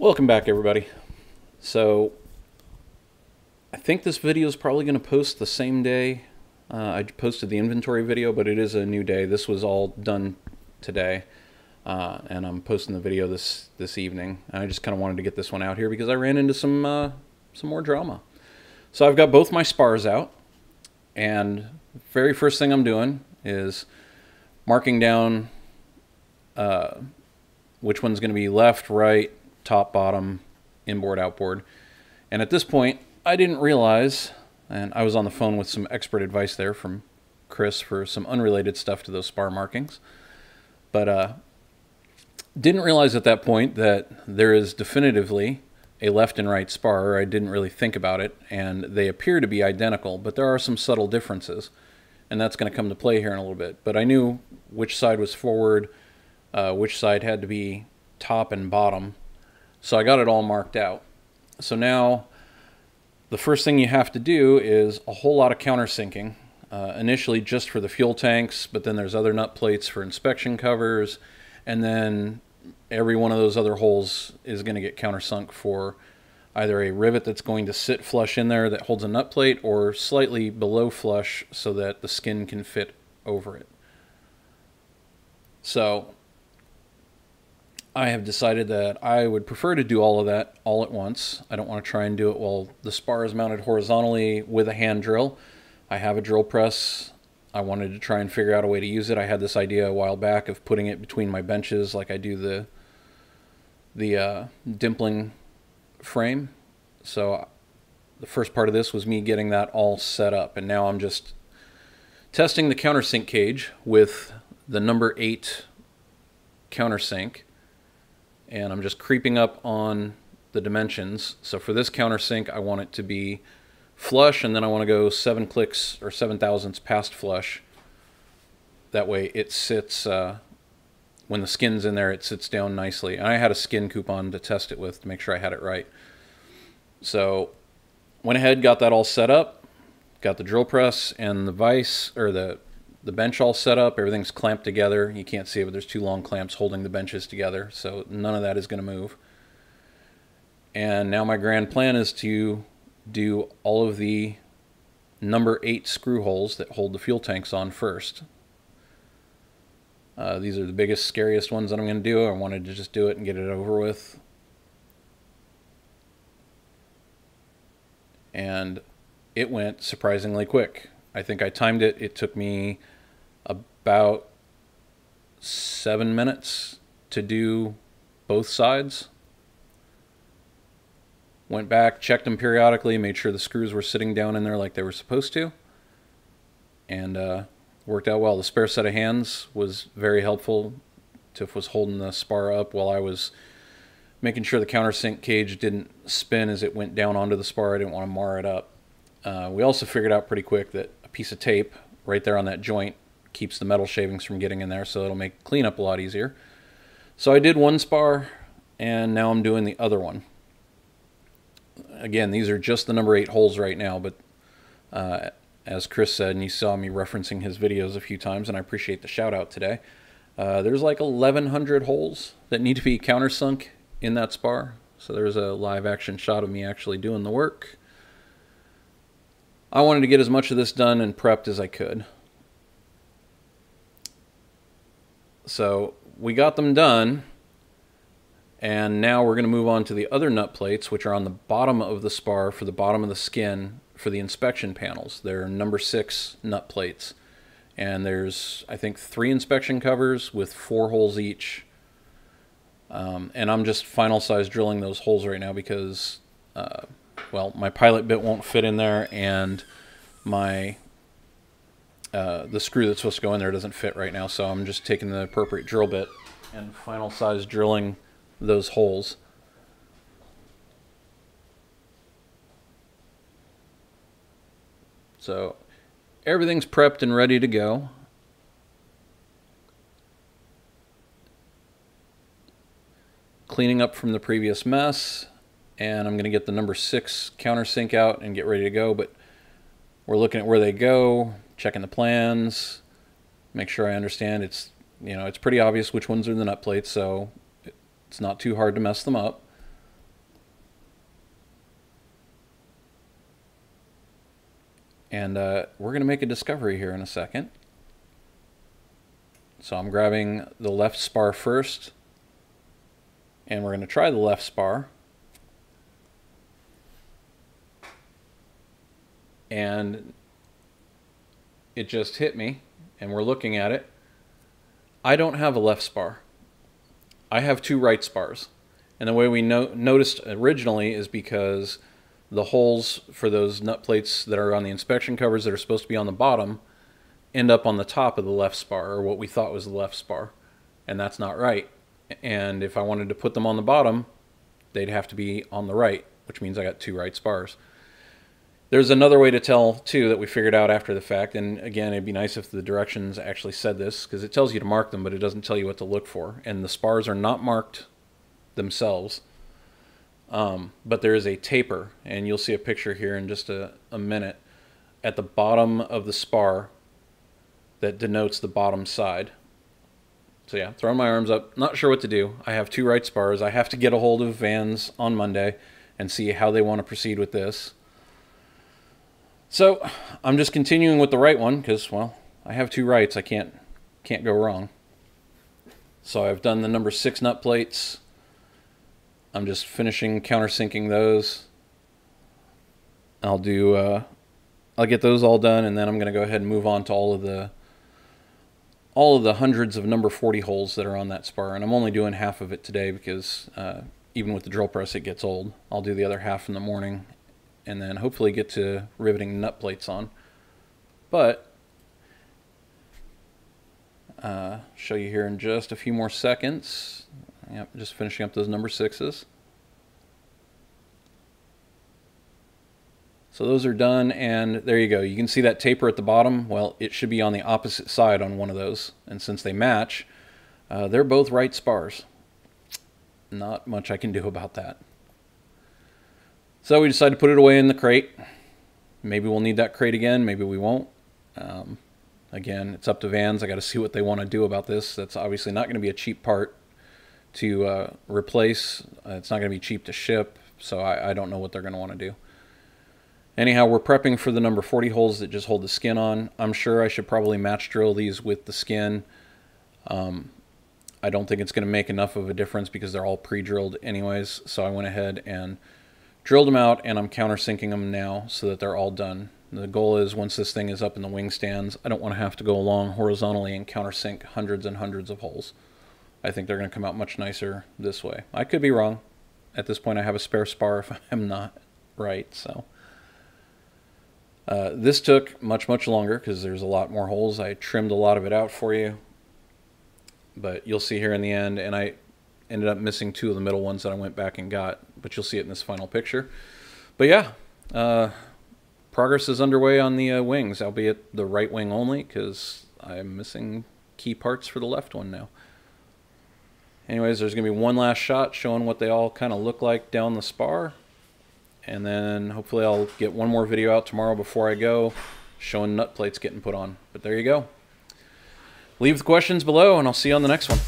Welcome back, everybody. So, I think this video is probably going to post the same day. Uh, I posted the inventory video, but it is a new day. This was all done today, uh, and I'm posting the video this this evening. And I just kind of wanted to get this one out here because I ran into some uh, some more drama. So I've got both my spars out, and very first thing I'm doing is marking down uh, which one's going to be left, right, top, bottom, inboard, outboard. And at this point, I didn't realize, and I was on the phone with some expert advice there from Chris for some unrelated stuff to those spar markings, but uh, didn't realize at that point that there is definitively a left and right spar. I didn't really think about it, and they appear to be identical, but there are some subtle differences, and that's going to come to play here in a little bit. But I knew which side was forward, uh, which side had to be top and bottom. So I got it all marked out. So now the first thing you have to do is a whole lot of countersinking. Uh, initially just for the fuel tanks, but then there's other nut plates for inspection covers, and then every one of those other holes is going to get countersunk for either a rivet that's going to sit flush in there that holds a nut plate or slightly below flush so that the skin can fit over it. So I have decided that I would prefer to do all of that all at once. I don't want to try and do it while the spar is mounted horizontally with a hand drill. I have a drill press. I wanted to try and figure out a way to use it. I had this idea a while back of putting it between my benches like I do the the uh, dimpling frame. So the first part of this was me getting that all set up and now I'm just testing the countersink cage with the number 8 countersink and I'm just creeping up on the dimensions. So for this countersink, I want it to be flush, and then I want to go seven clicks or seven thousandths past flush. That way it sits, uh, when the skin's in there, it sits down nicely. And I had a skin coupon to test it with to make sure I had it right. So went ahead, got that all set up, got the drill press and the vise, or the the bench all set up. Everything's clamped together. You can't see it, but there's two long clamps holding the benches together. So none of that is going to move. And now my grand plan is to do all of the number eight screw holes that hold the fuel tanks on first. Uh, these are the biggest, scariest ones that I'm going to do. I wanted to just do it and get it over with. And it went surprisingly quick. I think I timed it. It took me about seven minutes to do both sides. Went back, checked them periodically, made sure the screws were sitting down in there like they were supposed to, and uh, worked out well. The spare set of hands was very helpful. Tiff was holding the spar up while I was making sure the countersink cage didn't spin as it went down onto the spar. I didn't want to mar it up. Uh, we also figured out pretty quick that piece of tape right there on that joint keeps the metal shavings from getting in there, so it'll make cleanup a lot easier. So I did one spar, and now I'm doing the other one. Again, these are just the number 8 holes right now, but uh, as Chris said, and you saw me referencing his videos a few times, and I appreciate the shout out today, uh, there's like 1,100 holes that need to be countersunk in that spar. So there's a live action shot of me actually doing the work. I wanted to get as much of this done and prepped as I could. So we got them done. And now we're going to move on to the other nut plates, which are on the bottom of the spar for the bottom of the skin for the inspection panels. They're number six nut plates. And there's, I think, three inspection covers with four holes each. Um, and I'm just final size drilling those holes right now because, uh, well, my pilot bit won't fit in there and my uh, the screw that's supposed to go in there doesn't fit right now, so I'm just taking the appropriate drill bit and final size drilling those holes. So everything's prepped and ready to go. Cleaning up from the previous mess, and I'm going to get the number six countersink out and get ready to go. But we're looking at where they go, checking the plans, make sure I understand. It's you know it's pretty obvious which ones are in the nut plates, so it's not too hard to mess them up. And uh, we're going to make a discovery here in a second. So I'm grabbing the left spar first. And we're going to try the left spar. And it just hit me. And we're looking at it. I don't have a left spar. I have two right spars. And the way we no noticed originally is because the holes for those nut plates that are on the inspection covers that are supposed to be on the bottom end up on the top of the left spar, or what we thought was the left spar. And that's not right. And if I wanted to put them on the bottom, they'd have to be on the right, which means I got two right spars. There's another way to tell, too, that we figured out after the fact. And again, it'd be nice if the directions actually said this, because it tells you to mark them, but it doesn't tell you what to look for. And the spars are not marked themselves. Um, but there is a taper, and you'll see a picture here in just a, a minute at the bottom of the spar that denotes the bottom side. So yeah, throwing my arms up, not sure what to do. I have two right spars. I have to get a hold of Vans on Monday and see how they want to proceed with this. So I'm just continuing with the right one because, well, I have two rights. I can't can't go wrong. So I've done the number six nut plates. I'm just finishing countersinking those. I'll do, uh, I'll get those all done, and then I'm going to go ahead and move on to all of the, all of the hundreds of number 40 holes that are on that spar. And I'm only doing half of it today because uh, even with the drill press, it gets old. I'll do the other half in the morning, and then hopefully get to riveting nut plates on. But uh, show you here in just a few more seconds. Yep, just finishing up those number sixes. So those are done, and there you go. You can see that taper at the bottom. Well, it should be on the opposite side on one of those. And since they match, uh, they're both right spars. Not much I can do about that. So we decided to put it away in the crate. Maybe we'll need that crate again. Maybe we won't. Um, again, it's up to Vans. I got to see what they want to do about this. That's obviously not going to be a cheap part to uh, replace. Uh, it's not going to be cheap to ship, so I, I don't know what they're going to want to do. Anyhow, we're prepping for the number 40 holes that just hold the skin on. I'm sure I should probably match drill these with the skin. Um, I don't think it's going to make enough of a difference because they're all pre-drilled anyways, so I went ahead and drilled them out and I'm countersinking them now so that they're all done. The goal is once this thing is up in the wing stands, I don't want to have to go along horizontally and countersink hundreds and hundreds of holes. I think they're going to come out much nicer this way. I could be wrong. At this point, I have a spare spar if I'm not right. So uh, this took much, much longer because there's a lot more holes. I trimmed a lot of it out for you. But you'll see here in the end, and I ended up missing two of the middle ones that I went back and got, but you'll see it in this final picture. But yeah, uh, progress is underway on the uh, wings, albeit the right wing only because I'm missing key parts for the left one now. Anyways, there's going to be one last shot showing what they all kind of look like down the spar. And then hopefully I'll get one more video out tomorrow before I go showing nut plates getting put on. But there you go. Leave the questions below and I'll see you on the next one.